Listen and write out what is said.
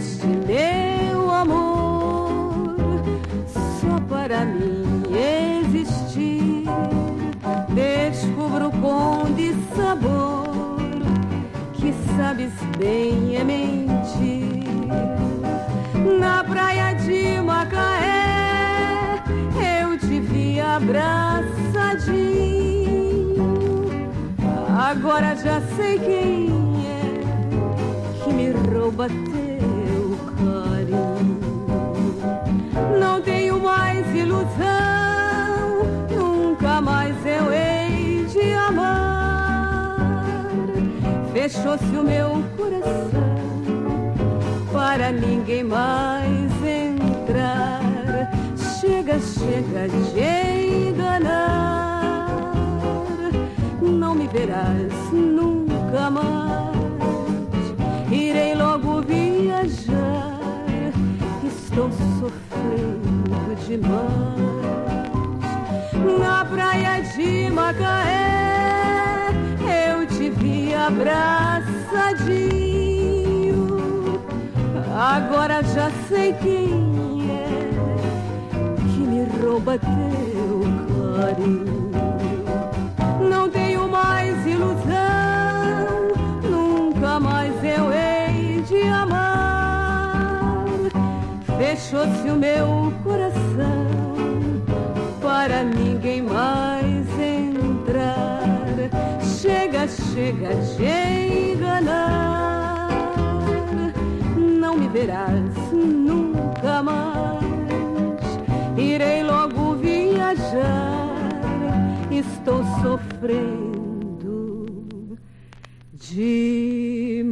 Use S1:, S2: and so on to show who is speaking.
S1: mais de meu amor, só para mim existir. Descubro com de sabor que sabes bem é mentir. Na praia de Macaé eu te vi abraçadinho. Agora já sei quem é que me rouba teu não tenho mais ilusão, nunca mais eu hei de amar. Fechou-se o meu coração para ninguém mais entrar. Chega, chega de demais. Na praia de Macaé, eu te vi abraçadinho. Agora já sei quem é que me rouba teu carinho. Fechou-se o meu coração para ninguém mais entrar. Chega, chega de enganar. Não me verás nunca mais. Irei logo viajar. Estou sofrendo demais.